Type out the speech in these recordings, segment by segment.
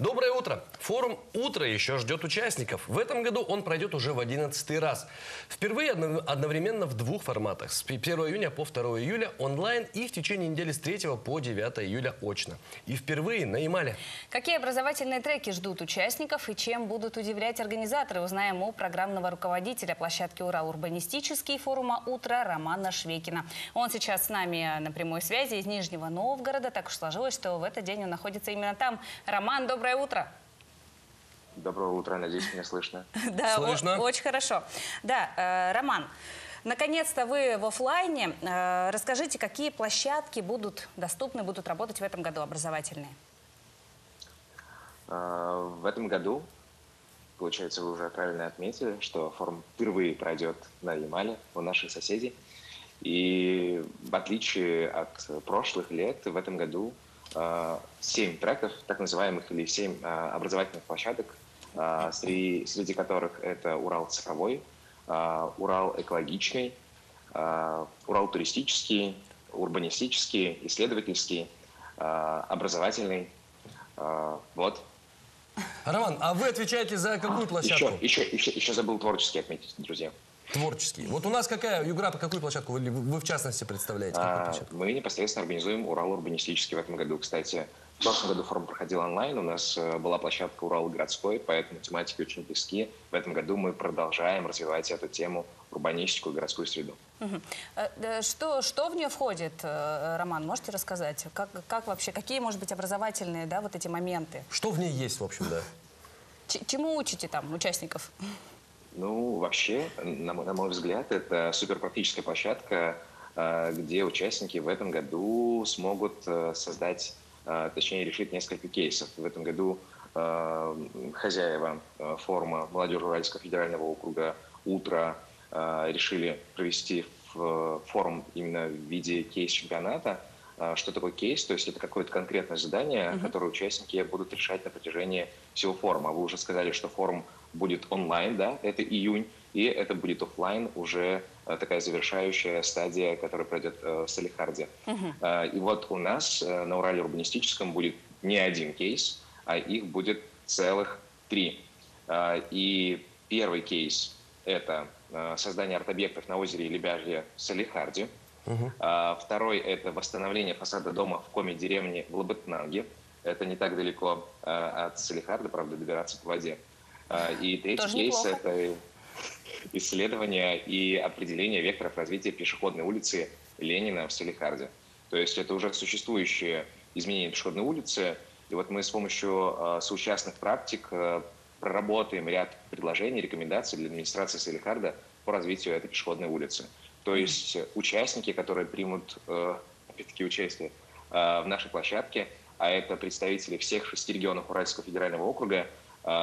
Доброе утро! Форум «Утро» еще ждет участников. В этом году он пройдет уже в 11 раз. Впервые одно- одновременно в двух форматах. С 1 июня по 2 июля онлайн и в течение недели с 3 по 9 июля очно. И впервые на Ямале. Какие образовательные треки ждут участников и чем будут удивлять организаторы, узнаем у программного руководителя площадки «Урал Урбанистический» форума «Утро» Романа Швекина. Он сейчас с нами на прямой связи из Нижнего Новгорода. Так уж сложилось, что в этот день он находится именно там. Роман, доброе утро. Доброго утра, надеюсь, меня слышно. Да, о- Слышно. очень хорошо. Да, э, Роман, наконец-то вы в оффлайне. Э, расскажите, какие площадки будут доступны, будут работать в этом году образовательные? А, В этом году, получается, вы уже правильно отметили, что форум впервые пройдет на Ямале у наших соседей. И в отличие от прошлых лет, в этом году а, семь треков, так называемых, или семь а, образовательных площадок, а, среди, среди которых это Урал цифровой, а, Урал экологичный, а, Урал туристический, урбанистический, исследовательский, а, образовательный. А, Вот. Роман, а вы отвечаете за какую площадку? Еще, еще, еще, еще забыл творческий отметить, друзья. Творческий. Вот у нас какая, Югра, по какую площадку вы, вы в частности представляете? Какую А, площадку? Мы непосредственно организуем Урал урбанистический в этом году. Кстати, в прошлом году форум проходил онлайн. У нас э, была площадка Урал городской, поэтому тематики очень близки. В этом году мы продолжаем развивать эту тему урбанистическую городскую среду. Э, Что, что в нее входит, э, Роман, можете рассказать? Как, как вообще, какие, может быть, образовательные да, вот эти моменты? Что в ней есть, в общем, да? Ч- чему учите там участников? Ну, вообще, на на мой взгляд, это суперпрактическая площадка, э, где участники в этом году смогут э, создать, э, точнее, решить несколько кейсов. В этом году э, хозяева э, форума молодежи Уральского федерального округа «Утро» э, решили провести в- форум именно в виде кейс-чемпионата. А, Что такое кейс? То есть это какое-то конкретное задание, которое участники будут решать на протяжении всего форума. Вы уже сказали, что форум будет онлайн, да, это июнь, и это будет офлайн уже э, такая завершающая стадия, которая пройдет э, в Салихарде. А, И вот у нас э, на Урале урбанистическом будет не один кейс, а их будет целых три. А, И первый кейс – это э, создание арт-объектов на озере Лебяжье в А, Второй – это восстановление фасада дома в коме-деревне в Лабытнанге. Это не так далеко э, от Салихарда, правда, добираться по воде. А, И третий Тоже кейс – это исследование и определение векторов развития пешеходной улицы Ленина в Салихарде. То есть это уже существующие изменения пешеходной улицы. И вот мы с помощью э, соучастных практик э, проработаем ряд предложений, рекомендаций для администрации Салихарда по развитию этой пешеходной улицы. То есть э, участники, которые примут, э, опять-таки, участие э, в нашей площадке, а это представители всех шести регионов Уральского федерального округа,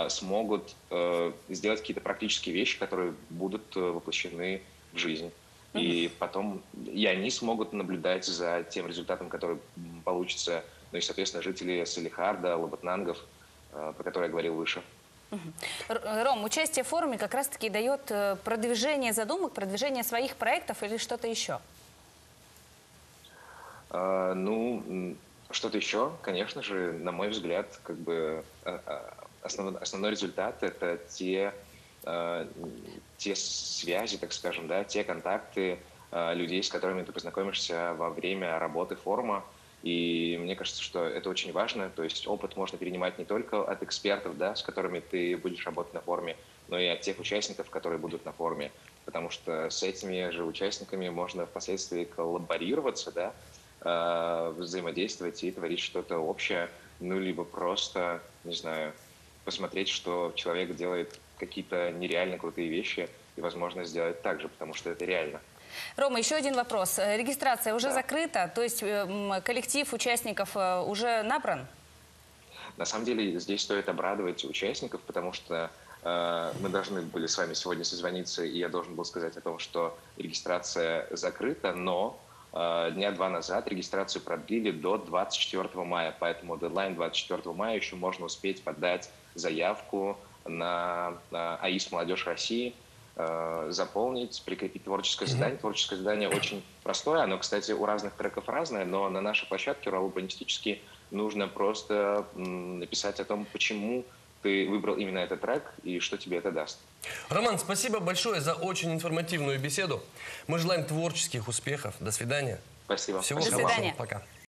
смогут сделать какие-то практические вещи, которые будут воплощены в жизнь. И потом и они смогут наблюдать за тем результатом, который получится, ну и, соответственно, жители Салихарда, Лабатнангов, про которые я говорил выше. Р- Ром, участие в форуме как раз-таки дает э, продвижение задумок, продвижение своих проектов или что-то еще? А, Ну, что-то еще, конечно же, на мой взгляд, как бы а, основ- основной результат это те, те связи, так скажем, да, те контакты людей, с которыми ты познакомишься во время работы форума. И мне кажется, что это очень важно. То есть опыт можно перенимать не только от экспертов, да, с которыми ты будешь работать на форуме, но и от тех участников, которые будут на форуме. Потому что с этими же участниками можно впоследствии коллаборироваться, да, э, взаимодействовать и творить что-то общее, ну, либо просто, не знаю, посмотреть, что человек делает какие-то нереально крутые вещи, и, возможно, сделать так же, потому что это реально. Рома, еще один вопрос. Э, Регистрация уже Да. закрыта, то есть э, м, коллектив участников э, уже набран? На самом деле здесь стоит обрадовать участников, потому что э, мы должны были с вами сегодня созвониться, и я должен был сказать о том, что регистрация закрыта, но э, дня два назад регистрацию продлили до 24 мая, поэтому дедлайн 24 мая еще можно успеть подать заявку на, на АИС «Молодежь России». Э, заполнить, прикрепить творческое задание. Творческое задание очень простое, оно, кстати, у разных треков разное, но на нашей площадке Урал Урбанистический нужно просто м, написать о том, почему ты выбрал именно этот трек и что тебе это даст. Роман, спасибо большое за очень информативную беседу. Мы желаем творческих успехов. До свидания. Спасибо. Всего До хорошего. свидания. Пока.